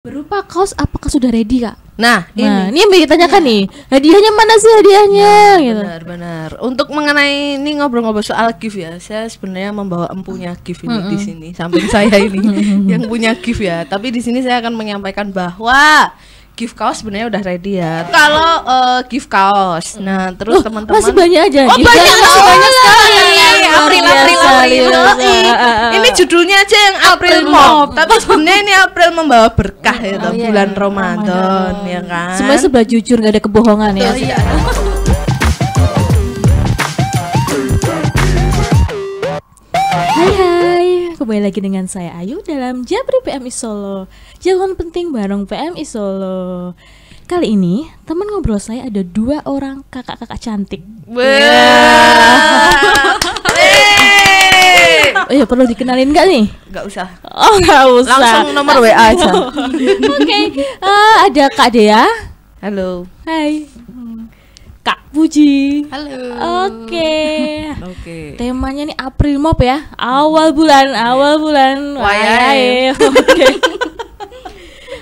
Berupa kaos apakah sudah ready kak? Nah, Nah, ini ini yang kita tanyakan nih. Hadiahnya mana sih hadiahnya? gitu. benar-benar. Untuk mengenai ini ngobrol-ngobrol soal gift ya, saya sebenarnya membawa empunya gift ini di sini, samping saya ini yang punya gift ya. Tapi di sini saya akan menyampaikan bahwa gift kaos sebenarnya udah ready ya. Kalau eh, gift kaos, nah terus teman-teman Masih banyak aja. Oh gitu. banyak, masih banyak sekali. Luar April, April, April. Ini judulnya aja yang April Mop, tapi sebenarnya ini April membawa berkah ya, Oh, iya. bulan Ramadan, ya kan. Semuanya sebelah jujur gak ada kebohongan ya. Oh, iya. Hai hai, kembali lagi dengan saya Ayu dalam Japri PMI Solo. Jangan penting bareng PMI Solo. Kali ini teman ngobrol saya ada dua orang kakak-kakak cantik. Wah. Oh ya perlu dikenalin nggak nih? Nggak usah. Oh nggak usah. Langsung nomor WA aja. Oke, eh, ada Kak Dea. Halo. Hai. Kak Puji. Halo. Oke. Oke. Temanya nih April Mop ya. Awal bulan, awal bulan. Wayahe. Wayahe. Oke.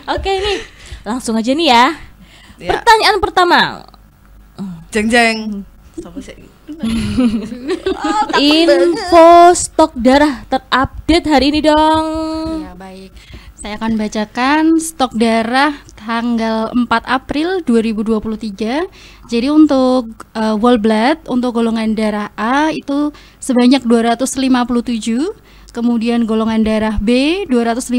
Oke nih. Langsung aja nih ya. Ya. Pertanyaan pertama. Jeng jeng. Sih? Info stok darah terupdate hari ini dong. Ya, baik. Saya akan bacakan stok darah tanggal 4 April 2023. Jadi untuk uh, whole blood untuk golongan darah A itu sebanyak 257, kemudian golongan darah B 256,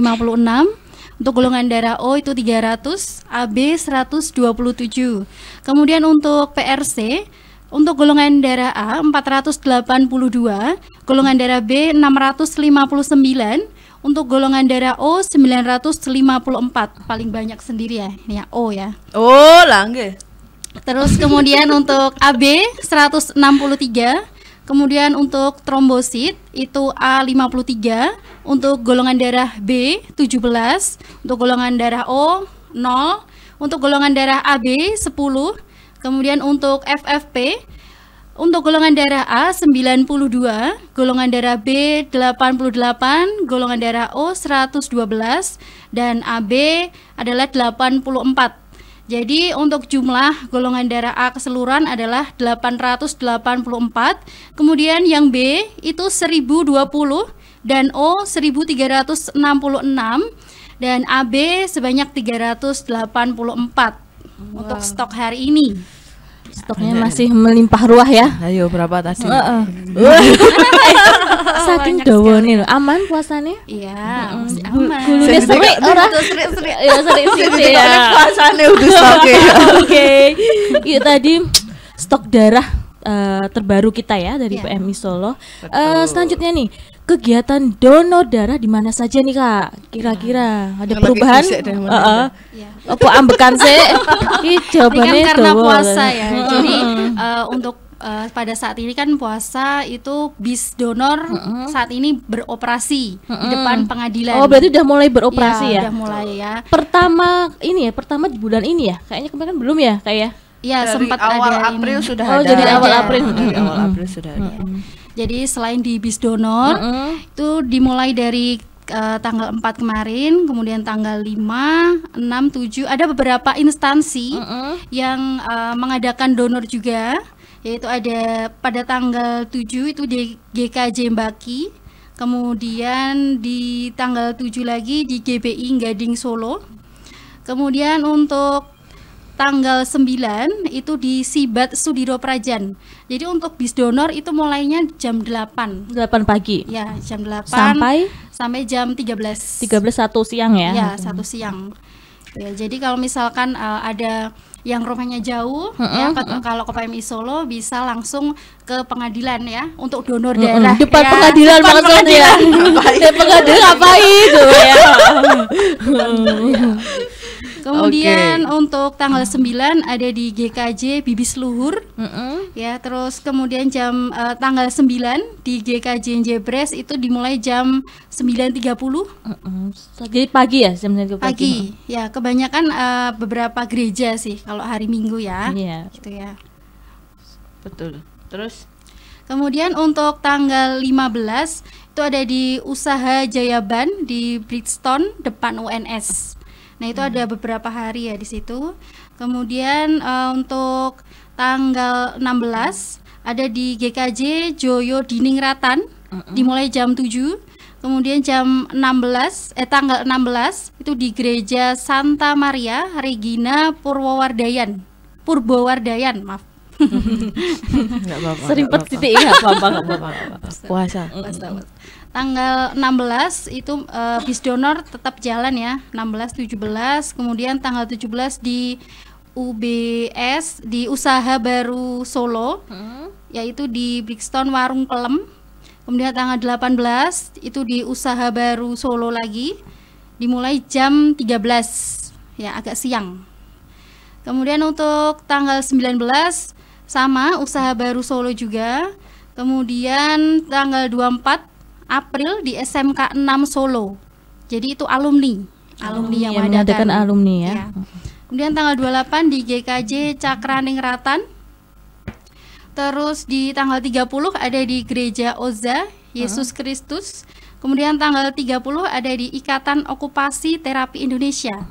untuk golongan darah O itu 300, AB 127. Kemudian untuk PRC untuk golongan darah A 482, golongan darah B 659, untuk golongan darah O 954, paling banyak sendiri ya, ini ya O ya. Oh, lah nggih. Terus kemudian untuk AB 163, kemudian untuk trombosit itu A53, untuk golongan darah B 17, untuk golongan darah O 0, untuk golongan darah AB 10, kemudian untuk FFP untuk golongan darah A 92, golongan darah B 88, golongan darah O 112 dan AB adalah 84. Jadi untuk jumlah golongan darah A keseluruhan adalah 884, kemudian yang B itu 1020 dan O 1366 dan AB sebanyak 384 untuk stok hari ini. Stoknya masih melimpah ruah ya. Ayo berapa tadi? Heeh. Saking dawane lho. Aman puasanya? Iya, masih aman. Gulune seri ora? Ya seri sih ya. Puasane udah oke. Oke. Itu tadi stok darah eh, terbaru kita ya dari Iya. PMI Solo. Eh, selanjutnya nih, kegiatan donor darah di mana saja nih Kak? Kira-kira ada Ngelaki perubahan? Iya. Apa ambekan sih? Ih, Ini kan jawabannya karena dawa. puasa ya. Jadi eh, untuk eh, pada saat ini kan puasa itu bis donor saat ini beroperasi di depan pengadilan. Oh, berarti udah mulai beroperasi ya? Udah mulai ya. Pertama ini ya, pertama di bulan ini ya? Kayaknya kemarin belum ya, kayak Iya, Dari sempat awal ada April ini. sudah Oh, ada. jadi awal Ada. April. Dari awal. April sudah ada. Jadi selain di bis donor itu dimulai dari eh, tanggal 4 kemarin, kemudian tanggal 5, 6, 7 ada beberapa instansi yang eh, mengadakan donor juga. Yaitu ada pada tanggal 7 itu di GKJ Mbaki, kemudian di tanggal 7 lagi di GBI Gading Solo. Kemudian untuk tanggal 9 itu di Sibat Sudiro Prajan. Jadi untuk bis donor itu mulainya jam 8. 8 pagi Ya, jam 8 sampai sampai jam 13. 13 satu siang ya. Ya, satu siang. Ya, jadi kalau misalkan uh, ada yang rumahnya jauh ya ke- kalau ke PMI Solo bisa langsung ke pengadilan ya untuk donor Mm-mm, darah depan ya. pengadilan Depan maksudnya ya. Depan pengadilan ngapain tuh ya? Kemudian untuk tanggal 9 ada di GKJ Bibis Luhur Mm-mm. ya terus kemudian jam eh, tanggal 9 di GKJ Jebres itu dimulai jam 9.30 Mm-mm. Jadi pagi ya jam 9 pagi. pagi ya kebanyakan eh, beberapa gereja sih kalau hari Minggu ya Iya. gitu ya Betul. Terus Kemudian untuk tanggal 15 itu ada di Usaha Jayaban di Bridgestone depan UNS. Nah, itu ada beberapa hari ya di situ. Kemudian eh, untuk tanggal 16 ada di GKJ Joyo Diningratan dimulai jam 7. Kemudian jam 16 eh tanggal 16 itu di Gereja Santa Maria Regina Purwowardayan. Purwowardayan, maaf. Enggak apa-apa. Sering titik ya, apa-apa, nggak apa-apa. Puasa. Tanggal 16 itu eh, bis donor tetap jalan ya, 16 17. Kemudian tanggal 17 di UBS di Usaha Baru Solo yaitu di Brixton Warung Pelem. Kemudian tanggal 18 itu di Usaha Baru Solo lagi dimulai jam 13 ya agak siang. Kemudian untuk tanggal 19 sama usaha baru Solo juga. Kemudian tanggal 24 April di SMK 6 Solo. Jadi itu alumni, alumni yang, yang mengadakan. mengadakan alumni ya. Ya. Kemudian tanggal 28 di GKJ Cakraningrat Terus di tanggal 30 ada di Gereja Oza Yesus Kristus. Kemudian tanggal 30 ada di Ikatan Okupasi Terapi Indonesia.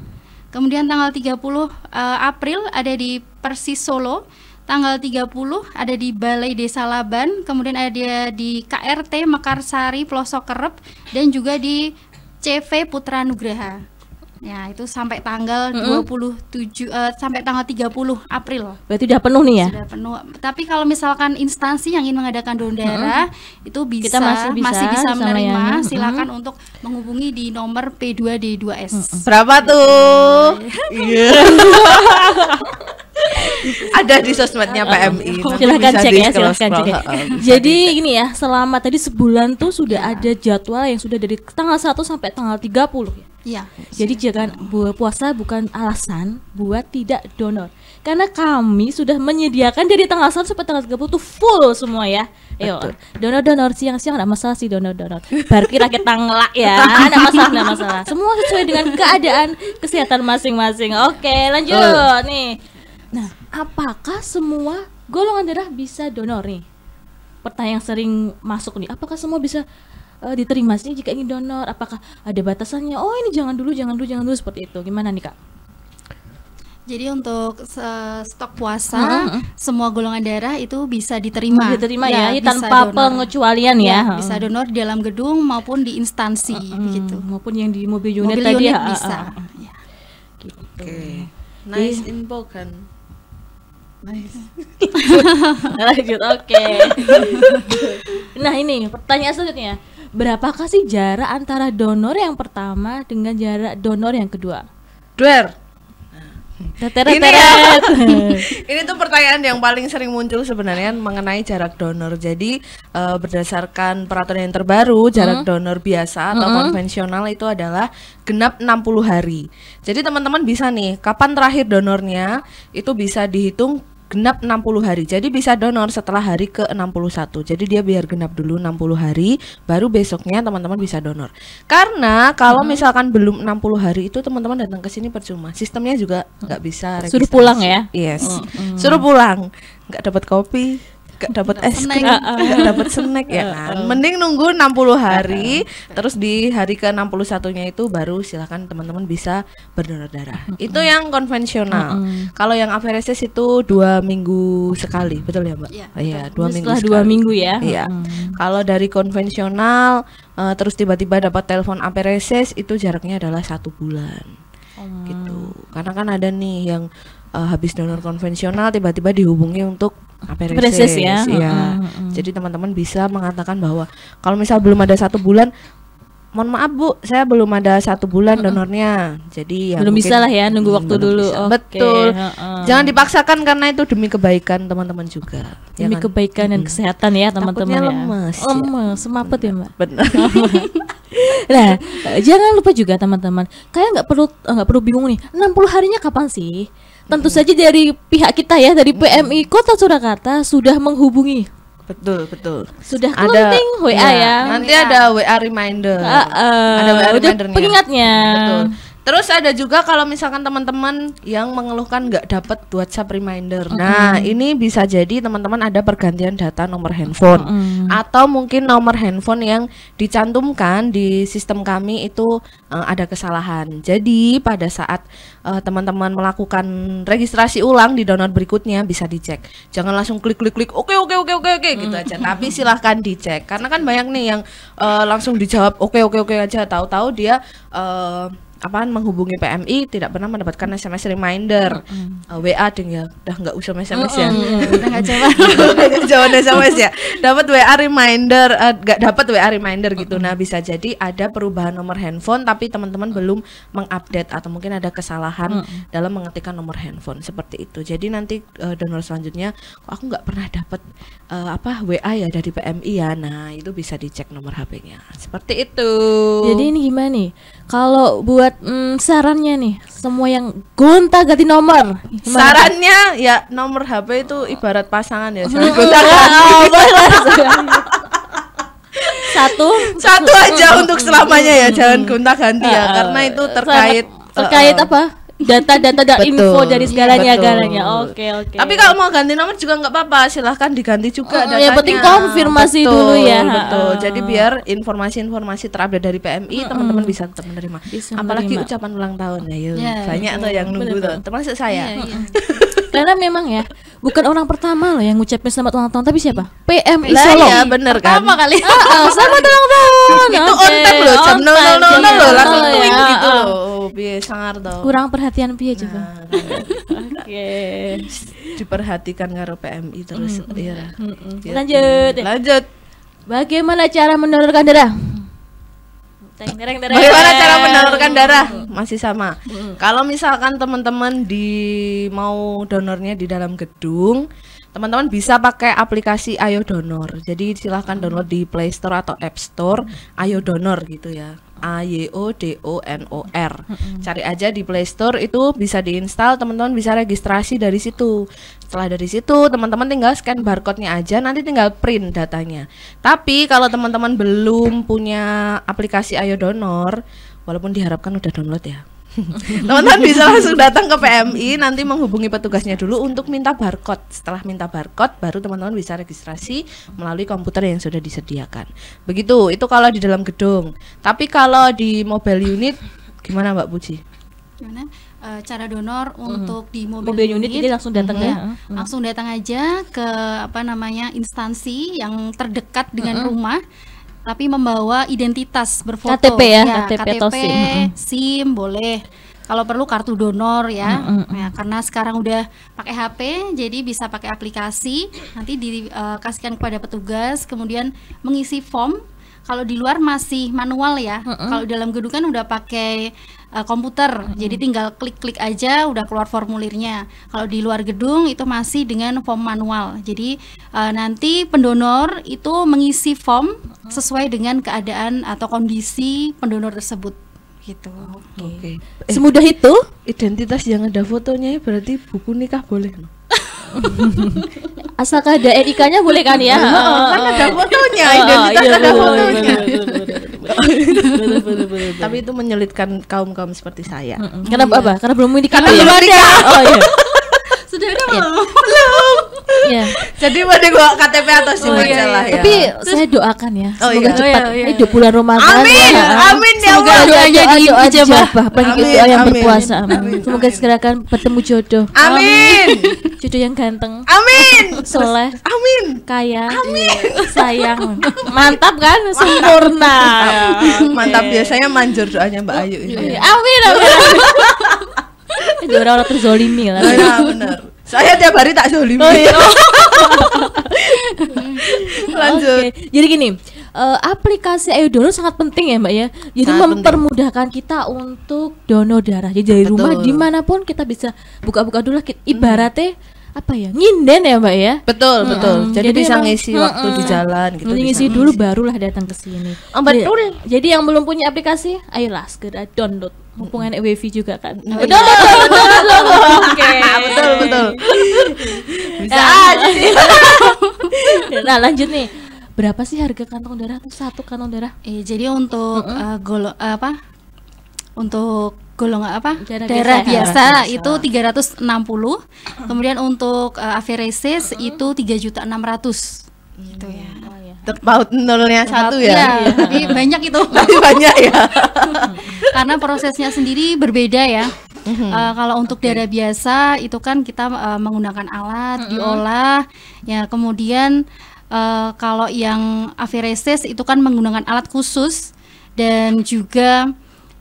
Kemudian tanggal 30 eh, April ada di Persis Solo. Tanggal 30 ada di Balai Desa Laban, kemudian ada di KRT Mekarsari Pelosok Kerep dan juga di CV Putra Nugraha. Ya, itu sampai tanggal 27 eh, sampai tanggal 30 April Berarti udah penuh nih ya? sudah penuh. Tapi kalau misalkan instansi yang ingin mengadakan donor darah itu bisa Kita masih bisa bisa sama menerima. yang- Silakan untuk menghubungi di nomor P2D2S. Berapa tuh? Iya. Ada di sosmednya PMI. nanti silahkan bisa cek ya silahkan cek ya. Jadi ini ya selama tadi sebulan tuh sudah ada jadwal yang sudah dari tanggal 1 sampai tanggal 30 ya Iya. jadi jangan buat puasa bukan alasan buat tidak donor karena kami sudah menyediakan dari tanggal 1 sampai tanggal 30 tuh full semua ya Ayo, donor donor siang-siang nggak masalah sih donor donor. Bar kira kita ngelak ya, nggak masalah nggak masalah. Semua sesuai dengan keadaan kesehatan masing-masing. Oke, lanjut nih. Nah, apakah semua golongan darah bisa donor nih? Pertanyaan yang sering masuk nih, apakah semua bisa eh, diterima sih jika ingin donor? Apakah ada batasannya? Oh ini jangan dulu, jangan dulu, jangan dulu seperti itu. Gimana nih kak? Jadi untuk eh, stok puasa semua golongan darah itu bisa diterima. Diterima Ya, ya, tanpa donor. pengecualian ya. Ya, bisa donor di dalam gedung maupun di instansi. Hmm, maupun yang di mobil unit Mobil tadi unit ya, bisa. ah. Ya. Gitu. Oke. Nice info kan. Nice. Lanjut, oke. nah ini pertanyaan selanjutnya, berapakah sih jarak antara donor yang pertama dengan jarak donor yang kedua? Dwer. Teteret, Ini ya. teret. Ini tuh pertanyaan yang paling sering muncul sebenarnya mengenai jarak donor. Jadi eh, berdasarkan peraturan yang terbaru, jarak donor biasa atau konvensional itu adalah genap 60 hari. Jadi teman-teman bisa nih, kapan terakhir donornya itu bisa dihitung genap 60 hari. Jadi bisa donor setelah hari ke-61. Jadi dia biar genap dulu 60 hari, baru besoknya teman-teman bisa donor. Karena kalau misalkan belum 60 hari itu teman-teman datang ke sini percuma. Sistemnya juga nggak bisa Suruh registrasi. pulang ya? Yes. Suruh pulang. Nggak dapat kopi, dapat es krim, dapat snack ya kan. Mending nunggu 60 hari, terus di hari ke-61-nya itu baru silakan teman-teman bisa berdonor darah. Itu yang konvensional. Kalau yang apheresis itu dua minggu sekali, betul ya, Mbak? Iya, Oh, Iya, dua minggu Setelah dua minggu ya. Iya. Kalau dari konvensional eh, terus tiba-tiba dapat telepon apheresis itu jaraknya adalah satu bulan. Gitu. Karena kan ada nih yang eh, habis donor konvensional tiba-tiba dihubungi untuk Apheresis ya. Iya. Mm-mm, Jadi teman-teman bisa mengatakan bahwa kalau misal belum ada satu bulan Mohon maaf Bu, saya belum ada satu bulan donornya. Jadi ya Belum bisa lah ya, nunggu Hmm, waktu dulu. bisa. Oke, Betul. heeh. Jangan dipaksakan karena itu demi kebaikan teman-teman juga. ya Demi kan? kebaikan dan kesehatan ya teman-teman Takutnya ya. lemes, ya. Lemes, semapet ya mbak. Benar. Nah, jangan lupa juga teman-teman, kayak nggak perlu eh, nggak perlu bingung nih, 60 harinya kapan sih? Tentu saja dari pihak kita ya, dari PMI Kota Surakarta sudah menghubungi, betul, betul. sudah Ada WA iya, ya. Nanti ada WA reminder. Ada WA udah pengingatnya. Betul. Terus ada juga kalau misalkan teman-teman yang mengeluhkan nggak dapat WhatsApp reminder. Nah, ini bisa jadi teman-teman ada pergantian data nomor handphone atau mungkin nomor handphone yang dicantumkan di sistem kami itu eh, ada kesalahan. Jadi pada saat eh, teman-teman melakukan registrasi ulang di download berikutnya bisa dicek. Jangan langsung klik klik klik oke oke oke oke oke gitu aja. Tapi silahkan dicek karena kan banyak nih yang eh, langsung dijawab oke oke oke aja tahu-tahu dia eh, apaan menghubungi PMI tidak pernah mendapatkan SMS reminder. Eh, WA ding ya udah nggak usah SMS ya. Udah nggak jawab SMS ya. Dapat WA reminder eh, nggak dapat WA reminder gitu. Nah bisa jadi ada perubahan nomor handphone tapi teman-teman belum mengupdate atau mungkin ada kesalahan dalam mengetikkan nomor handphone seperti itu. Jadi nanti eh, donor selanjutnya kok aku nggak pernah dapat eh, apa WA ya dari PMI ya? Nah itu bisa dicek nomor HP-nya seperti itu. Jadi ini gimana nih? Kalau buat mm, sarannya nih, semua yang gonta ganti nomor. gimana? sarannya ya nomor HP itu ibarat pasangan ya jangan gonta-ganti. boleh. Satu satu aja untuk selamanya ya jangan gonta-ganti ya Ah, karena itu terkait terkait apa? Data-data dan Betul, info dari segalanya betul. galanya. Oke, oke. Tapi kalau mau ganti nomor juga nggak apa-apa, silahkan diganti juga Oh, yang penting konfirmasi Betul, dulu ya. Betul. Ha. Jadi biar informasi-informasi terupdate dari PMI teman-teman bisa tetap menerima. Bisa Apalagi menerima. ucapan ulang tahun ya, yuk. Ya, banyak tuh yang nunggu tuh, termasuk saya. Iya, iya. Karena memang ya, bukan orang pertama loh yang ngucapin selamat ulang tahun, tapi siapa? PM Lah Solo. ya bener kan. Apa kali? Ah, ah, selamat ulang tahun. Itu Oke, on time loh, jam 00.00 time, loh, jam langsung 00 tweet ya, gitu ah. loh. Oh, piye sangar toh. Kurang perhatian piye coba? Nah. Oke. diperhatikan karo PMI terus iya. Gitu. Lanjut. Lanjut. Bagaimana cara mendonorkan darah? Teng, tereng, tereng. Bagaimana cara mendonorkan darah? Masih sama. Kalau misalkan teman-teman di mau donornya di dalam gedung, teman-teman bisa pakai aplikasi Ayo Donor. Jadi silahkan download di Play Store atau App Store Ayo Donor gitu ya. A Y O D O N O R. Cari aja di Play Store itu bisa diinstal, teman-teman bisa registrasi dari situ. Setelah dari situ, teman-teman tinggal scan barcode-nya aja, nanti tinggal print datanya. Tapi kalau teman-teman belum punya aplikasi Ayo Donor, walaupun diharapkan udah download ya. Teman-teman bisa langsung datang ke PMI nanti menghubungi petugasnya dulu untuk minta barcode. Setelah minta barcode baru teman-teman bisa registrasi melalui komputer yang sudah disediakan. Begitu, itu kalau di dalam gedung. Tapi kalau di mobile unit gimana Mbak Puji? Gimana? Eh, cara donor untuk di mobil, Mobil unit jadi langsung datang ya, ya. langsung datang aja ke apa namanya instansi yang terdekat dengan rumah tapi membawa identitas berfoto. KTP ya, KTP atau SIM. SIM boleh. Kalau perlu kartu donor ya, ya karena sekarang udah pakai HP jadi bisa pakai aplikasi. Nanti dikasihkan kepada petugas kemudian mengisi form kalau di luar masih manual ya. Kalau di dalam gedung kan udah pakai uh, komputer. Jadi tinggal klik-klik aja udah keluar formulirnya. Kalau di luar gedung itu masih dengan form manual. Jadi uh, nanti pendonor itu mengisi form sesuai dengan keadaan atau kondisi pendonor tersebut. Gitu. Oke. Semudah itu? Identitas yang ada fotonya ya berarti buku nikah boleh. Asalkan ada NIK-nya boleh kan ya? kan ada fotonya, identitas iya, ada betul, fotonya. Tapi itu menyulitkan kaum-kaum seperti saya. Kenapa apa? Karena belum menikah. Karena ya? belum menikah. Oh iya. sudah ada belum Iya. Jadi mau gua KTP atau SIM Oh, aja iya, lah iya. ya. Tapi saya doakan ya, Oh, semoga iya. cepat Oh, iya, iya, hidup bulan Ramadan Amin, ya. amin ya Semoga Allah. doanya Doanya doa diijabah. Amin, doa yang berpuasa. Amin. Semoga amin. segera akan bertemu jodoh. Amin. Jodoh yang ganteng, Amin. soleh, Amin. kaya, sayang, mantap kan, sempurna. Mantap biasanya manjur doanya Mbak Ayu ini. Iya, Amin, amin. Itu orang-orang terzolimi lah. Nah, benar. Saya tiap hari tak zolimi. Oh iya. Lanjut. Jadi gini, eh, aplikasi Ayo Donor sangat penting ya Mbak ya. Jadi Sangat mempermudahkan kita untuk donor darah. Jadi dari rumah Betul. di mana pun kita bisa buka-buka dulu. Ki- Ibaratnya apa ya nginden ya Mbak ya. Betul, betul. Jadi, bisa emang- ngisi waktu di Mm-mm. jalan gitu. Bisa ngisi dulu barulah datang ke sini. Oh, betul. Jadi- Jadi yang belum punya aplikasi, ayolah segera download. Mumpung enak wifi juga kan. Oh, Download, download, download, download. Oke. betul, betul. Bisa Nah. nah lanjut nih. Berapa sih harga kantong darah? Tuh satu kantong darah? Eh, jadi untuk eh, golo- apa? Untuk golongan apa? Darah darah, biasa. biasa, itu 360 kemudian untuk uh, aferesis itu 3 juta 600 gitu ya. Terpaut nolnya satu Iya, ya. tapi banyak itu. Tapi banyak ya. karena prosesnya sendiri berbeda ya. Eh, kalau untuk darah biasa itu kan kita eh, menggunakan alat diolah, ya kemudian eh, kalau yang aferesis itu kan menggunakan alat khusus dan juga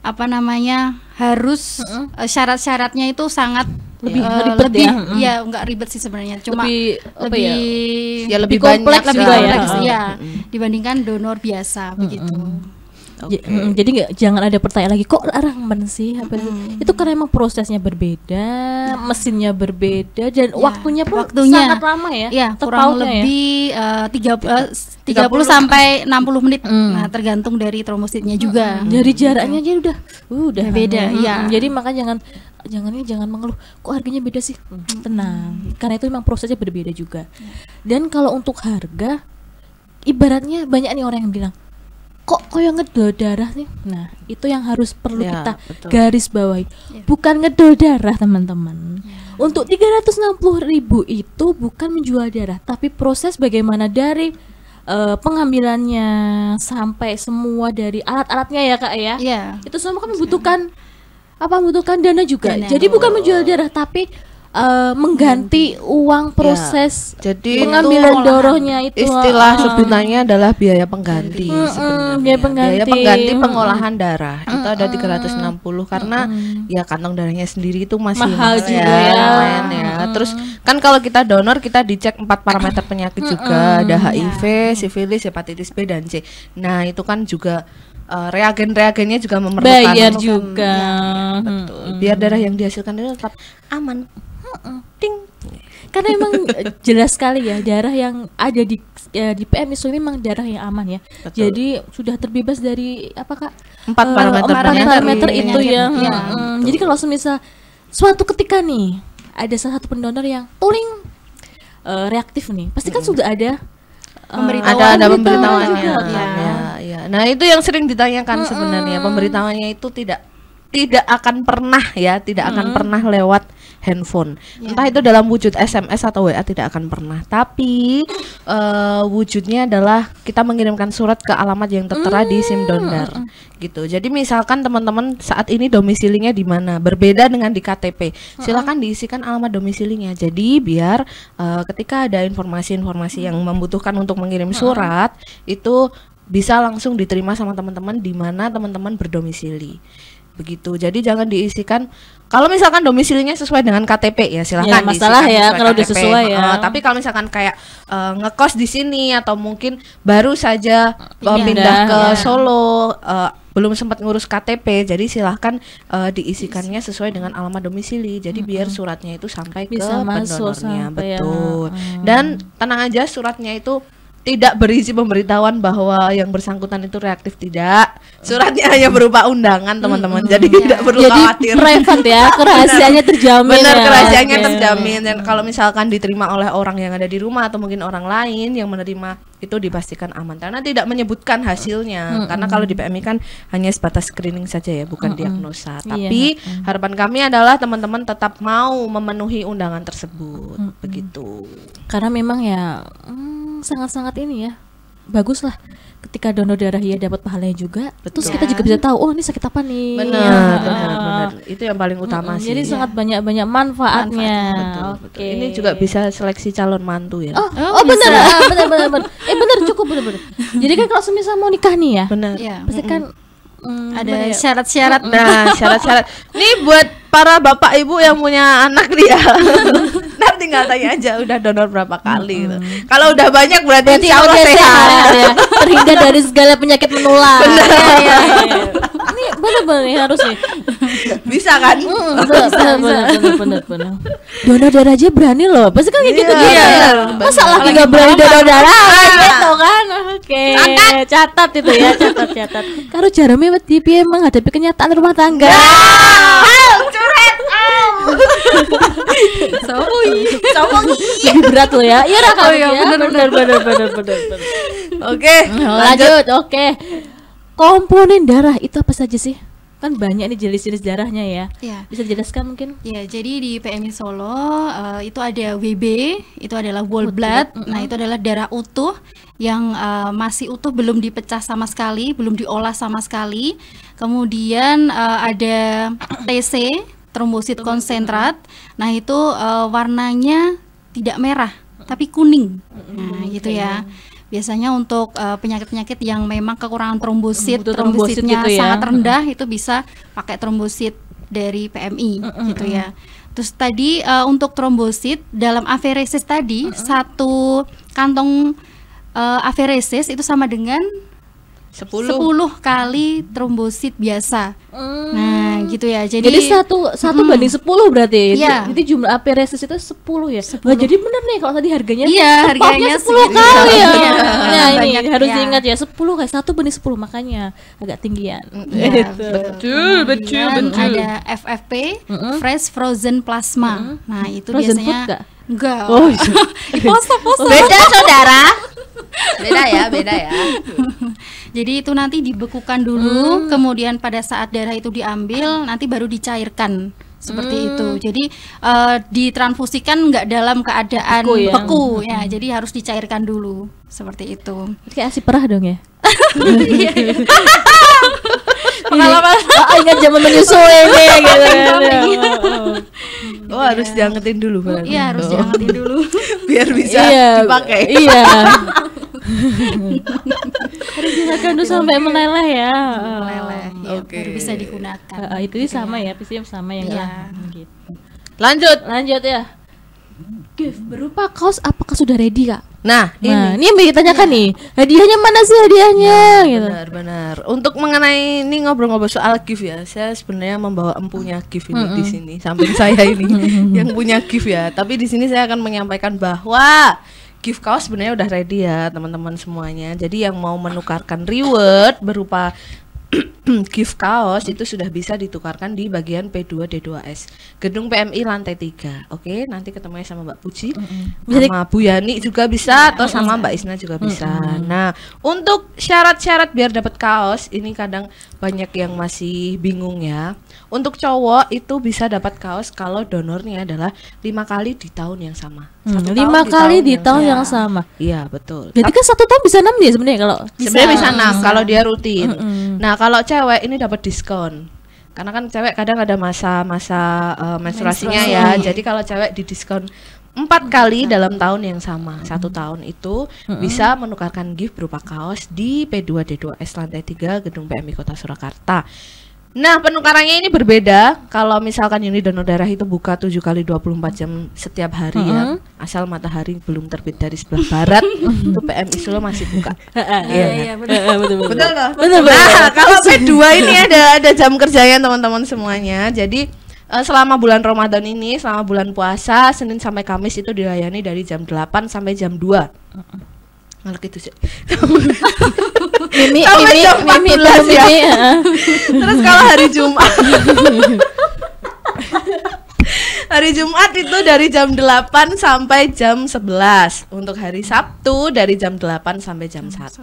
apa namanya harus eh, syarat-syaratnya itu sangat Lebih eh, ribet lebih ya, mm. ya nggak ribet sih sebenarnya cuma Lebih, apa lebih ya, Ya, lebih kompleks banyak lebih ya. kompleks Mm, ya dibandingkan donor biasa begitu. J- mm, Jadi nggak jangan ada pertanyaan lagi kok Rahman sih apa itu? Itu karena emang prosesnya berbeda, mesinnya berbeda dan waktunya pun waktunya sangat lama ya. Ya, kurang ya. lebih eh, tiga eh, 30 sampai 60 menit. Nah, tergantung dari trombositnya juga. Dari jaraknya aja udah uh, udah Beda, Mm, iya. mm. Jadi makanya jangan jangan ini jangan mengeluh kok harganya beda sih. Mm, Tenang. Karena itu memang prosesnya berbeda juga. Dan kalau untuk harga ibaratnya banyak nih orang yang bilang kok koyo ngedol darah nih. Nah, itu yang harus perlu Ya, kita betul. garis bawahi. Bukan ngedol darah, teman-teman. Untuk 360.000 ribu itu bukan menjual darah, tapi proses bagaimana dari eh, pengambilannya sampai semua dari alat-alatnya ya, Kak ya. Iya. Itu semua kan membutuhkan apa membutuhkan dana juga. Dana. Jadi bukan menjual darah tapi eh, mengganti uang proses Jadi pengambilan itu darahnya itu. Istilah ah. sebutannya adalah biaya pengganti Mm-mm, sebenarnya. biaya pengganti. Biaya pengganti pengolahan darah. Itu ada 360 karena ya kantong darahnya sendiri itu masih Mahal juga ya, ya. lumayan ya. Terus kan kalau kita donor kita dicek empat parameter penyakit juga, ada HIV, sifilis, hepatitis B dan C. Nah, itu kan juga eh, reagen-reagennya juga memerlukan bayar juga. Betul. Biar darah yang dihasilkan itu tetap aman. Ting. Karena emang eh, jelas sekali ya darah yang ada di eh, di PMI itu memang darah yang aman ya. Betul. Jadi sudah terbebas dari apa kak? Empat Eh, parameter parameter itu Penyakit, ya. Mm, Jadi kalau semisal suatu ketika nih ada salah satu pendonor yang tuling eh, reaktif nih, pasti kan sudah ada Pemberitahuan. ada ada pemberitahuan pemberitahuannya kan? ya, ya. nah itu yang sering ditanyakan sebenarnya pemberitahuannya itu tidak tidak akan pernah ya tidak akan pernah lewat handphone. Entah itu dalam wujud SMS atau WA tidak akan pernah. Tapi eh, wujudnya adalah kita mengirimkan surat ke alamat yang tertera di SIM donor gitu. Jadi misalkan teman-teman saat ini domisilinya di mana? Berbeda dengan di KTP silakan diisikan alamat domisilinya. Jadi biar eh, ketika ada informasi-informasi yang membutuhkan untuk mengirim surat itu bisa langsung diterima sama teman-teman di mana teman-teman berdomisili begitu jadi jangan diisikan kalau misalkan domisilinya sesuai dengan KTP ya Ya, silakan masalah ya, kalau udah KTP. sesuai ya. Eh, tapi kalau misalkan kayak eh, ngekos di sini atau mungkin baru saja eh, Pindah, ke ya. Solo eh, belum sempat ngurus KTP jadi silahkan eh, diisikannya sesuai dengan alamat domisili jadi biar suratnya itu sampai Bisa ke pendonornya sampai ya. betul dan tenang aja suratnya itu tidak berisi pemberitahuan bahwa yang bersangkutan itu reaktif tidak. Suratnya hanya berupa undangan teman-teman. jadi tidak perlu Jadi khawatir. private ya, kerahasiaannya terjamin Benar ya. kerahasiaannya Oke. terjamin. Dan kalau misalkan diterima oleh orang yang ada di rumah atau mungkin orang lain yang menerima itu dipastikan aman. Karena tidak menyebutkan hasilnya. Karena kalau di PMI kan hanya sebatas screening saja ya bukan diagnosa. Iya, tapi harapan kami adalah teman-teman tetap mau memenuhi undangan tersebut. Begitu. Karena memang ya hmm, sangat-sangat ini ya bagus lah ketika donor darah ya dapat pahalanya juga. Terus kita juga bisa tahu oh ini sakit apa nih. benar Ya. benar benar itu yang paling utama Mm, sih Jadi sangat banyak-banyak manfaatnya. Betul, Oke. betul. ini juga bisa seleksi calon mantu ya Oh, oh, benar, ah, benar, benar, benar. Eh benar cukup benar, benar. Jadi kan kalau semisal mau nikah nih ya, benar Ya. pasti kan mm, Ada ya? syarat-syarat Nah, syarat-syarat. Nih buat para bapak ibu yang punya anak dia. Nanti tinggal tanya aja udah donor berapa kali gitu. Kalau udah banyak berarti, Berarti insya Allah sehat. sehat ya, terhindar dari segala penyakit menular. Benar. Ini benar-benar nih harus nih. Bisa kan? benar, benar, benar, benar, benar, benar. Donor darah aja berani loh. Pasti kan kayak gitu Iya, gitu. benar, Masa laki nggak berani donor darah gitu kan? Oke. Catat itu ya, catat, catat. Karo jarumnya wedi piye menghadapi kenyataan rumah tangga. Lebih berat loh ya. Iya, Raka. Oh iya, ya. benar, benar, benar, benar, benar. Oke, Lanjut, oke. Komponen darah itu apa saja sih? Kan banyak nih jenis-jenis darahnya ya. Iya. Bisa dijelaskan mungkin? Ya, jadi di PMI Solo eh, itu ada WB, itu adalah whole blood. Nah, itu adalah darah utuh yang eh, masih utuh belum dipecah sama sekali, belum diolah sama sekali. Kemudian eh, ada TC, trombosit konsentrat. Nah, itu eh, warnanya tidak merah, tapi kuning. Nah, gitu ya. Biasanya untuk eh, penyakit-penyakit yang memang kekurangan trombosit, Butuh trombosit trombositnya gitu ya. sangat rendah itu bisa pakai trombosit dari PMI gitu ya. Terus tadi eh, untuk trombosit dalam aferesis tadi satu kantong eh, aferesis itu sama dengan 10 10 kali trombosit biasa. Nah, gitu ya. Jadi, Jadi, satu satu banding 10 berarti. Iya. Jadi jumlah aperesis itu 10 ya. Wah, jadi bener nih kalau tadi harganya Iya, harganya 10 segitu. kali ya. Iya. Nah, ini Banyak, harus ya. diingat ya 10 kayak satu banding 10 makanya agak tinggian. Iya, Gitu. betul betul Kemudian betul ada FFP, fresh frozen plasma. Nah, itu Frozen biasanya enggak. Oh, iya. poso, poso. beda saudara beda ya beda ya Jadi itu nanti dibekukan dulu, kemudian pada saat darah itu diambil, nanti baru dicairkan seperti itu. Jadi eh, ditransfusikan nggak dalam keadaan Beku ya? beku ya. Jadi harus dicairkan dulu seperti itu. Kayak asih perah dong ya. Pengalaman Oh, ingat zaman menyusui nih gitu kan. oh harus diangetin dulu berarti Iya harus Oh. diangetin dulu. biar bisa Iya, dipakai Iya. Harus dimakan dulu sampai meleleh ya. Meleleh, ya, Oke. baru bisa digunakan. Uh, itu sama ya, pasti sama yang Iya. gitu. lanjut Lanjut ya. Gift berupa kaos apakah sudah ready kak? nah Nah, ini ini yang kita tanyakan nih. Hadiahnya mana sih hadiahnya? gitu. benar-benar untuk mengenai ini ngobrol-ngobrol soal gift ya saya sebenarnya membawa empunya gift ini di sini samping saya ini yang punya gift ya tapi di sini saya akan menyampaikan bahwa gift kaos sebenarnya udah ready ya teman-teman semuanya. Jadi yang mau menukarkan reward berupa gift kaos itu sudah bisa ditukarkan di bagian P2 D2S gedung PMI lantai 3 oke nanti ketemunya sama Mbak Puji di- sama Bu Yani juga bisa atau sama Mbak Isna juga bisa. Nah untuk syarat-syarat biar dapat kaos ini kadang banyak yang masih bingung ya untuk cowok itu bisa dapat kaos kalau donornya adalah lima kali di tahun yang sama Hmm, Satu lima tahun kali di tahun yang sama. sama. iya betul Jadi kan satu tahun bisa enam dia sebenarnya kalau sebenarnya bisa enam kalau dia rutin. Nah kalau cewek ini dapat diskon. Karena kan cewek kadang ada masa-masa eh, menstruasinya ya. Jadi kalau cewek di diskon empat kali dalam tahun yang sama satu tahun itu bisa menukarkan gift berupa kaos di P2D2S lantai 3 gedung PMI Kota Surakarta. Nah, penukarannya ini berbeda kalau misalkan unit donor darah itu buka 7 kali 24 jam setiap hari ya. Asal matahari belum terbit dari sebelah barat, itu PMI Solo masih buka. Iya, Iya, betul betul. Betul loh. Betul, Nah, kalau P2 ini ada ada jam kerjanya teman-teman semuanya. Jadi eh, selama bulan Ramadan ini, selama bulan puasa, Senin sampai Kamis itu dilayani dari jam 8 sampai jam 2. Ngalek itu sih. Mimi, Mimi, jam Mimi, 14 belum ya. Mimi. heeh. Terus kalau hari Jumat Hari Jumat itu dari jam 8 sampai jam 11 Untuk hari Sabtu dari jam 8 sampai jam 1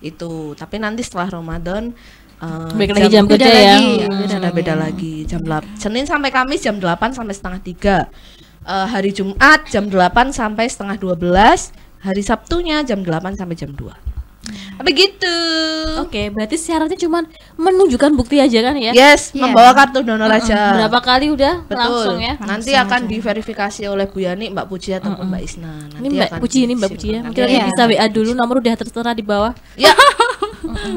Itu Tapi nanti setelah Ramadan eh, Balik lagi jam beda kerja ya. lagi. Iya, sudah beda lagi jam 8 Senin sampai Kamis jam 8 sampai setengah 3 Eh, Hari Jumat jam 8 sampai setengah 12 Hari Sabtunya jam 8 sampai jam 2 Begitu Oke, berarti syaratnya cuma menunjukkan bukti aja kan ya? Yes, Iya. membawa kartu donor aja. Berapa kali udah Betul. langsung ya? Nanti akan diverifikasi oleh Bu Yani, Mbak Puji ataupun Mbak Isna. Nanti Ini Mbak akan Puji ini Mbak Puji ya. Mungkin nanti Iya. bisa WA dulu nomor udah tertera di bawah. Ya.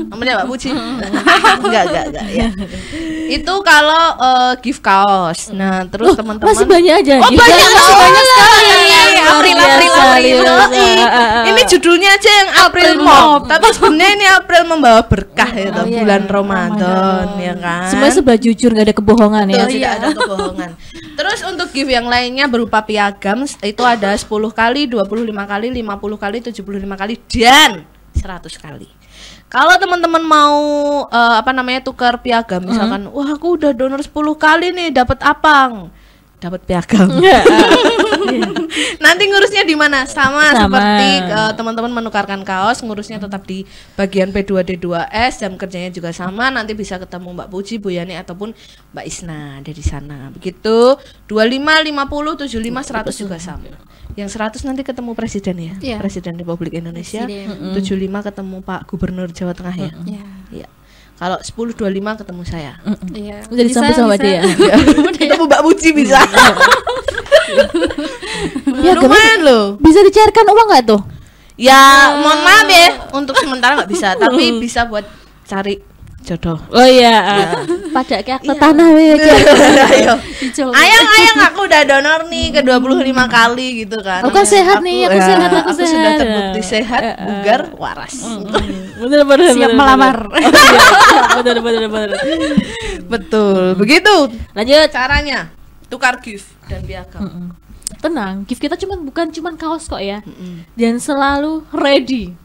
Nomornya Mbak Puji. enggak, enggak, enggak ya. Itu kalau eh, gift kaos. Nah, terus teman-teman Masih banyak aja. Oh, Gitu. banyak, masih banyak sekali. April, April, April. Ini judulnya aja yang April Mop. Tapi sebenarnya ini April membawa berkah ya, Oh, iya. bulan Ramadan, ya kan? Semuanya serba jujur nggak ada kebohongan ya. Tidak ada kebohongan. Terus untuk gift yang lainnya berupa piagam itu ada 10 kali, 25 kali, 50 kali, 75 kali dan 100 kali. Kalau teman-teman mau eh, apa namanya tukar piagam misalkan, wah aku udah donor 10 kali nih dapat apang. Dapat piagam. Nanti ngurusnya di mana? Sama, Sama. seperti eh, teman-teman menukarkan kaos, ngurusnya tetap di bagian P2D2S, jam kerjanya juga sama. Nanti bisa ketemu Mbak Puji, Bu Yani ataupun Mbak Isna dari sana. Begitu. 25, 50, 75, 100 juga sama. Yang 100 nanti ketemu presiden ya, Iya. Presiden Republik Indonesia. Presiden. 75 ketemu Pak Gubernur Jawa Tengah ya. Iya. Iya. Kalau 10 25 ketemu saya. Iya. Udah disambut sama dia. ketemu Mbak Puji bisa. Ya, Lumayan loh. Bisa dicairkan uang nggak tuh? Ya, mohon maaf ya, untuk sementara nggak bisa, tapi bisa buat cari jodoh. Oh iya. Pada kayak akte tanah we. Ayo. Dicolok. Ayang, ayang aku udah donor nih ke 25 kali gitu kan. Aku kan sehat nih, aku ya, sehat, aku sudah sehat. terbukti sehat, bugar, waras. Bener bener. Siap bener, melamar. bener. Oh, iya. Bener bener bener. Betul, begitu Lanjut. caranya. Tukar gift dan piagam. Tenang, gift kita cuman bukan cuman kaos kok ya. Dan selalu ready.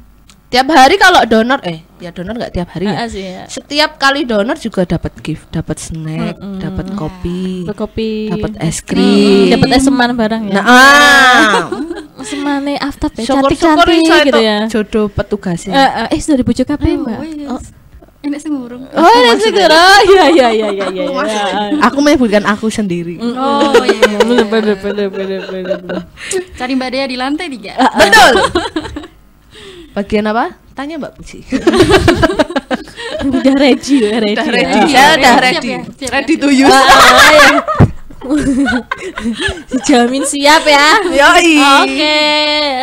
Tiap hari kalau donor eh ya donor nggak tiap hari ya. Sih ya. Setiap kali donor juga dapat gift, dapat snack, dapat kopi, Dapat kopi, dapat es krim. dapat es seman barang ya. Nah, ah. semane aftab ya, cantik-cantik gitu itu ya. jodoh petugasnya. Eh, eh, eh sudah dibujuk apa ya, Mbak? Oh, Ini sih ngurung. Oh, ada segera. Iya, iya, iya, iya, iya. Aku menyebutkan aku sendiri. Oh iya. Bener, bener, bener, bener, bener. Cari Mbak Dea di lantai tiga. Betul. Bagian apa? Tanya Mbak Puji. Udah ready, udah ready. Udah ready. Ah. Ya, udah ready. ya, siap ya. Ready to use. Ah, ah, ya. Dijamin siap ya. Yoi. Oke.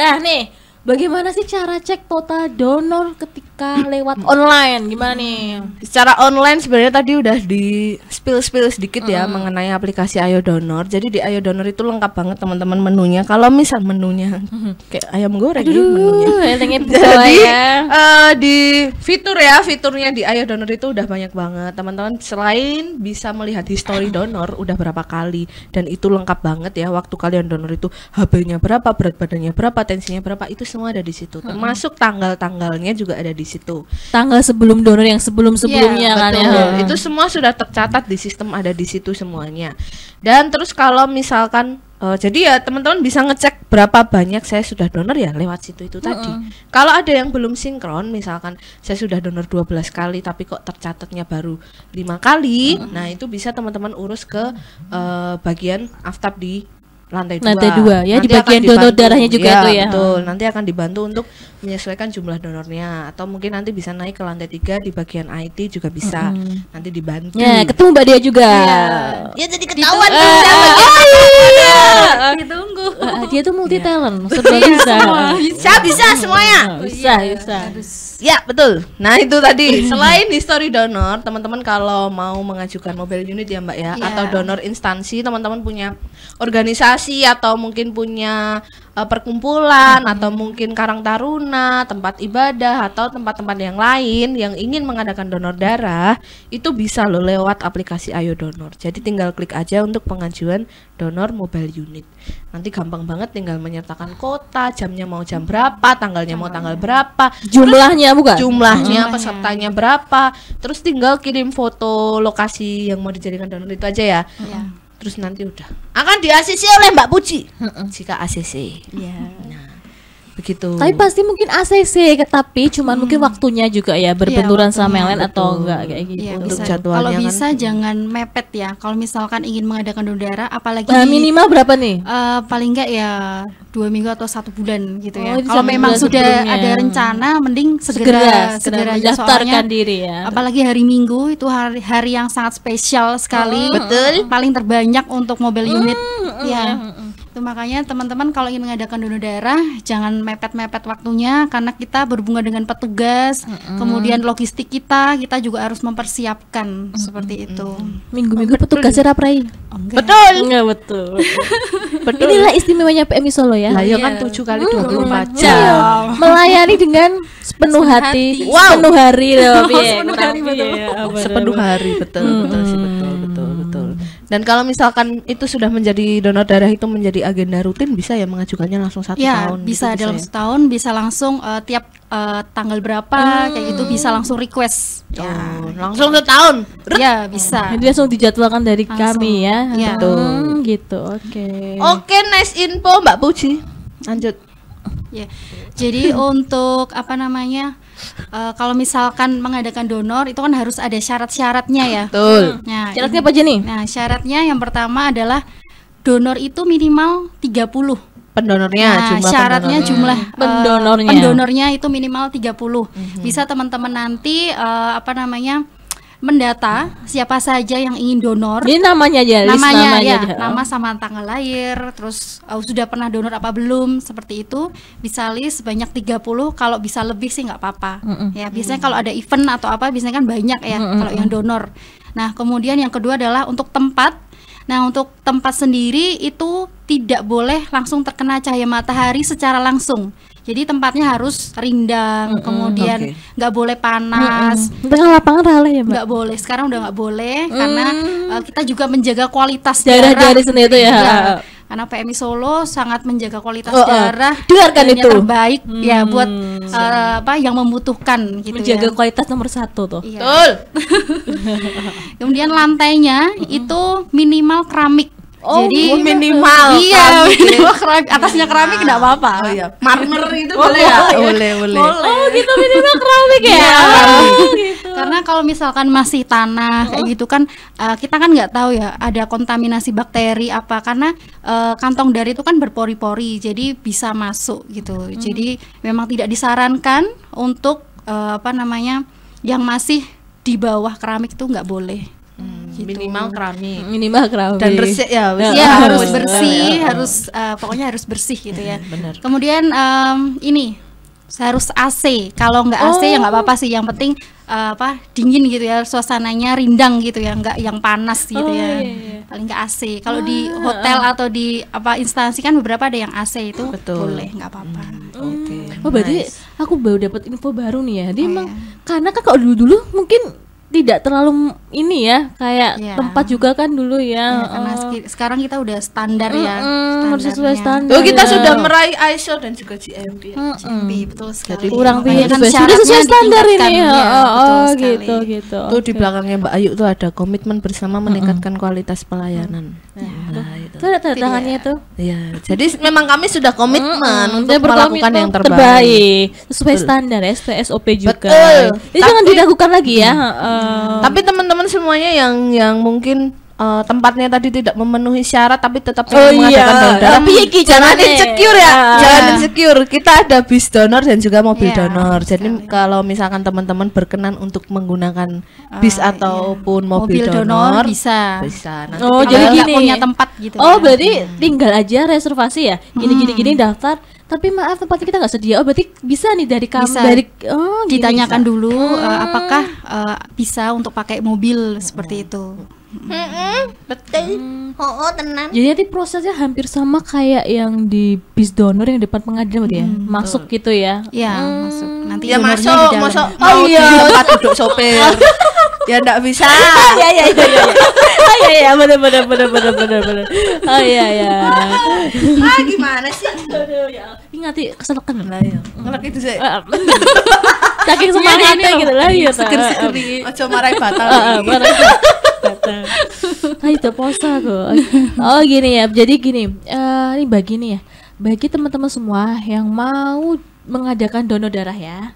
Nah, nih, bagaimana sih cara cek total donor ketika lewat online? Gimana nih? Secara online sebenarnya tadi udah di spill-spill sedikit ya mengenai aplikasi Ayo Donor. Jadi di Ayo Donor itu lengkap banget teman-teman menunya. Kalau misal menunya kayak ayam goreng menunya. Aduh, bawah Jadi ya. eh, di fitur ya, fiturnya di Ayo Donor itu udah banyak banget. Teman-teman selain bisa melihat history donor udah berapa kali dan itu lengkap banget ya. Waktu kalian donor itu HB-nya berapa, berat badannya berapa, tensinya berapa, itu semua ada di situ. Termasuk tanggal-tanggalnya juga ada di situ. Tanggal sebelum donor yang sebelum-sebelumnya kan ya. Itu semua sudah tercatat di sistem ada di situ semuanya. Dan terus kalau misalkan eh, jadi ya teman-teman bisa ngecek berapa banyak saya sudah donor ya lewat situ itu tadi. Kalau ada yang belum sinkron misalkan saya sudah donor 12 kali tapi kok tercatatnya baru lima kali, nah itu bisa teman-teman urus ke eh, bagian aftab di lantai dua. Lantai dua, ya, di Nanti bagian akan donor darahnya juga itu ya. Betul, nanti akan dibantu untuk menyesuaikan jumlah donornya atau mungkin nanti bisa naik ke lantai tiga di bagian IT juga bisa nanti dibantu. Ya, ketemu Mbak Dia juga. Ya jadi ketahuan Eh, dong, siapa oh iya. Ditunggu. Ah, dia tuh multi talent, serba bisa. Saya bisa semuanya. Ah, Bisa, bisa. Ya betul. Nah itu tadi selain history donor, teman-teman kalau mau mengajukan mobile unit ya Mbak ya, Iya. atau donor instansi, teman-teman punya organisasi atau mungkin punya eh, perkumpulan atau mungkin karang taruna, tempat ibadah atau tempat-tempat yang lain yang ingin mengadakan donor darah, itu bisa loh lewat aplikasi Ayo Donor. Jadi tinggal klik aja untuk pengajuan donor mobile unit. Nanti gampang banget tinggal menyertakan kota, jamnya mau jam berapa, tanggalnya mau tanggal berapa, Jumlahnya bukan? jumlahnya pesertanya berapa terus tinggal kirim foto lokasi yang mau dijadikan donor itu aja ya Iya. Terus nanti udah. Akan di ACC oleh Mbak Puji. Jika ACC Iya. Begitu Tapi pasti mungkin ACC, tapi cuman mungkin waktunya juga ya berbenturan sama yang lain atau enggak kayak gitu. Iya, Untuk bisa. jadwalnya Kalau kan. bisa jangan mepet ya. Kalau misalkan ingin mengadakan donor darah, apalagi Nah, minimal berapa nih? eh, paling enggak ya dua minggu atau satu bulan gitu ya. Oh, itu Kalau memang sudah sebelumnya. ada rencana, mending segera Segera, segera, segera Soalnya diri ya. Apalagi hari Minggu itu hari hari yang sangat spesial sekali. Oh. Betul. Paling terbanyak untuk mobil Hmm, unit. ya. Itu makanya teman-teman kalau ingin mengadakan donor darah jangan mepet-mepet waktunya karena kita berhubungan dengan petugas, kemudian logistik kita, kita juga harus mempersiapkan seperti itu. Minggu-minggu petugas serap rai. Oh, enggak. betul Enggak betul. Inilah istimewanya PMI Solo ya. lah ya Iya. kan 7 kali 24 Iya. jam Melayani dengan sepenuh hati, hati. Wow. sepenuh hari loh. piye, sepenuh hari, betul. sepenuh hari betul betul sih betul betul betul Dan kalau misalkan itu sudah menjadi donor darah itu menjadi agenda rutin bisa ya mengajukannya langsung satu ya tahun. bisa gitu dalam ya? setahun bisa langsung eh, tiap eh, tanggal berapa kayak gitu bisa langsung request ya Oh, langsung setahun. ya bisa Jadi langsung dijadwalkan dari Langsung. kami ya. Iya. Hmm, gitu. Oke. Oke, nice info Mbak Puji. Lanjut. Ya, jadi untuk apa namanya, eh, kalau misalkan mengadakan donor itu kan harus ada syarat-syaratnya ya. Betul. Nah, Syaratnya apa aja nih? Nah, syaratnya yang pertama adalah donor itu minimal 30. Pendonornya nah, jumlah syaratnya pendonornya. jumlah eh, Pendonornya. pendonornya itu minimal 30. Bisa teman-teman nanti eh, apa namanya? Mendata siapa saja yang ingin donor. Ini namanya aja, namanya, namanya ya aja. nama sama tanggal lahir terus uh, sudah pernah donor apa belum seperti itu. Bisa list sebanyak 30 kalau bisa lebih sih nggak apa-apa. Ya biasanya kalau ada event atau apa biasanya kan banyak ya kalau yang donor. Nah kemudian yang kedua adalah untuk tempat. Nah untuk tempat sendiri itu tidak boleh langsung terkena cahaya matahari secara langsung jadi tempatnya harus rindang kemudian Oke. nggak boleh panas Mm. Tengah lapangan rale ya, Mbak. nggak boleh sekarang udah nggak boleh karena uh, kita juga menjaga kualitas Darah darah, dari sini itu ya. Iya. karena PMI Solo sangat menjaga kualitas Oh, oh. darah Dengarkan itu. terbaik ya buat uh, apa yang membutuhkan gitu Menjaga ya kualitas nomor satu tuh. Iya. Betul. kemudian lantainya itu minimal keramik Oh, jadi oh, minimal iya keramik. minimal keramik atasnya keramik nggak apa-apa Oh iya, marmer itu boleh ya? Boleh, boleh. Oh, gitu minimal keramik ya. Oh, gitu. Karena kalau misalkan masih tanah kayak gitu kan uh, kita kan nggak tahu ya ada kontaminasi bakteri apa karena uh, kantong darah itu kan berpori-pori jadi bisa masuk gitu. Jadi memang tidak disarankan untuk uh, apa namanya yang masih di bawah keramik itu nggak boleh. Hmm, Minimal keramik. Minimal keramik. Dan resik ya. Ya Ah, harus bersih, Ah, harus uh, pokoknya harus bersih gitu ya. benar. Kemudian em, ini harus AC. Kalau nggak AC ya nggak apa-apa sih. Yang penting eh, apa dingin gitu ya, suasananya rindang gitu ya, nggak yang panas gitu Oh, ya. iya, iya. Paling nggak AC. Kalau di hotel atau di apa instansi kan beberapa ada yang AC itu Betul. boleh, nggak apa-apa. Oke. Oh berarti nice. aku baru dapat info baru nih ya. Dia Oh, emang iya. karena kan kalau dulu dulu mungkin tidak terlalu ini ya kayak Iya. tempat juga kan dulu ya. Ya, karena oh. seki- sekarang kita udah standar ya. Harus sesuai standar. Oh, kita ya. sudah meraih ISO dan juga GMP. Mm-mm. GMP, betul sekali. kurang pilih kan sudah sesuai standar ini ya. ya, Oh, betul oh, gitu gitu. Tuh di Oke. belakangnya Mbak Ayu tuh ada komitmen bersama meningkatkan kualitas pelayanan. Nah, itu. Tuh ada tanda tangannya tuh. Iya, jadi memang kami sudah komitmen Mm-mm, untuk dia melakukan yang terbaik. sesuai standar SP SOP juga. Betul. Jadi jangan diragukan lagi ya. Heeh. Tapi teman-teman semuanya yang yang mungkin eh, tempatnya tadi tidak memenuhi syarat tapi tetap Oh iya. donor darah, Tapi iki jangan caranya. insecure ya, Ah. jangan insecure. Kita ada bis donor dan juga mobil Iya, donor. Jadi kalau misalkan teman-teman berkenan untuk menggunakan bis Ah, ataupun iya. mobil, donor, donor, bisa. bisa. Nanti Oh, jadi gini. punya tempat gitu. Oh, ya. berarti tinggal aja reservasi ya. Gini gini gini daftar. Tapi maaf tempatnya kita nggak sedia. Oh, berarti bisa nih dari kamu Bisa. dari oh, ditanyakan dulu eh, apakah eh, bisa untuk pakai mobil seperti itu. Betul. Oh, oh, tenang. Jadi nanti prosesnya hampir sama kayak yang di bis donor yang depan pengadilan berarti ya. Masuk gitu ya. Ya, masuk. Nanti Ya masuk, di dalam. masuk Oh, mau iya. tempat duduk sopir. ya enggak bisa. Iya iya iya iya. Oh iya iya benar benar benar benar benar benar. Oh iya iya. ah, gimana sih? Aduh ya. Ingat sih keselakan lah ya. Ngelak itu sih. Saking semangatnya gitu lah ya. Seger-seger Ojo marahi batal. Nah itu posa kok. Oh gini ya. Jadi gini. eh ini bagi nih ya. Bagi teman-teman semua yang mau mengadakan donor darah ya.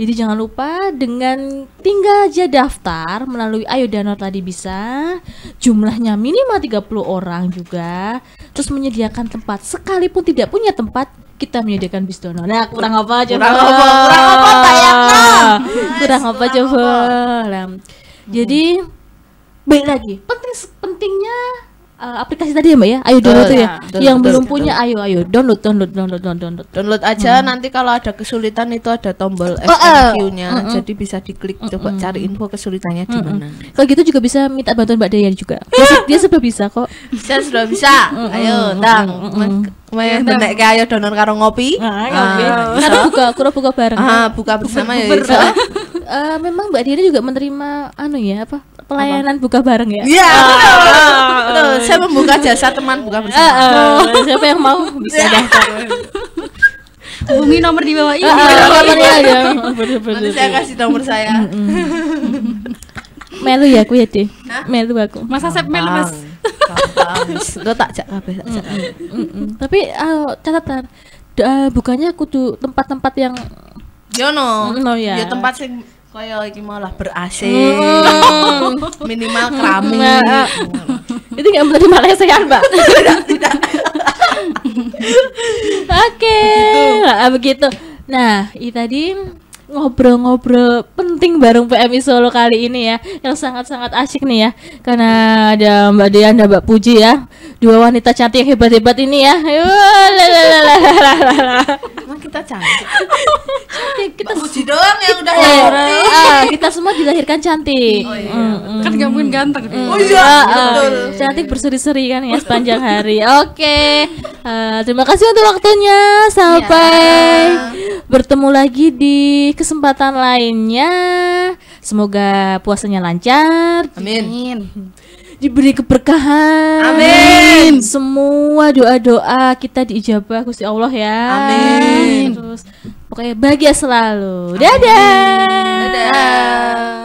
Jadi jangan lupa dengan tinggal aja daftar melalui Ayo Donor tadi bisa. Jumlahnya minimal 30 orang juga. Terus menyediakan tempat. Sekalipun tidak punya tempat, kita menyediakan bis donor. Nah, kurang apa coba? Kurang apa? Kurang apa? Kurang apa coba? Jadi baik lagi. Penting pentingnya eh, aplikasi tadi ya, Mbak ya. Ayo tuh ya. ya. Betul, yang betul, belum betul. punya ayo ayo download download download download. download. Download aja nanti kalau ada kesulitan itu ada tombol eh. FAQ-nya. Jadi bisa diklik coba cari info kesulitannya di mana. Kalau gitu juga bisa minta bantuan Mbak Daya juga. Dia, dia sebelum bisa kok. Saya sudah bisa. Ayo, Tang. Main benek ke ayo donor karo ngopi. Nah, Ah, Karena buka kurang buka bareng. Ah, buka bersama ya. Eh, memang Mbak Dira juga menerima anu ya apa pelayanan buka bareng ya. Iya, betul. betul. Saya membuka jasa teman buka bersama. ah, siapa yang mau bisa daftar. Hubungi nomor di bawah ini. Ah, nomornya ada. Nanti saya kasih nomor saya. Melu ya aku ya deh. Melu aku. Masa Sep melu Mas. Lo tak jak kabeh tak jak. Mm-mm. Tapi eh, catatan bukannya kudu tempat-tempat yang Yo no. Mm, no, ya. Ya tempat sing kaya iki malah ber AC. Mm. Minimal keramik. Nah, ah. itu nggak di Malaysia mbak oke ah, begitu nah ini tadi ngobrol-ngobrol penting bareng PMI Solo kali ini ya yang sangat-sangat asyik nih ya karena ada Mbak Dea dan Mbak Puji ya dua wanita cantik yang hebat-hebat ini ya. Emang kita cantik. Cantik, kita Puji doang yang udah Eh, cantik. ah, kita semua dilahirkan cantik Oh iya, Mm, Kan gak mungkin ganteng. Oh iya, Ah, ah. betul. Cantik berseri-seri kan ya sepanjang hari. Oke. Eh, terima kasih untuk waktunya. Sampai bertemu lagi di kesempatan lainnya. Semoga puasanya lancar, Amin. Amin. diberi keberkahan. Amin. Semua doa-doa kita diijabah Gusti Allah ya. Amin. Terus pokoknya bahagia selalu. Dadah. Dadah.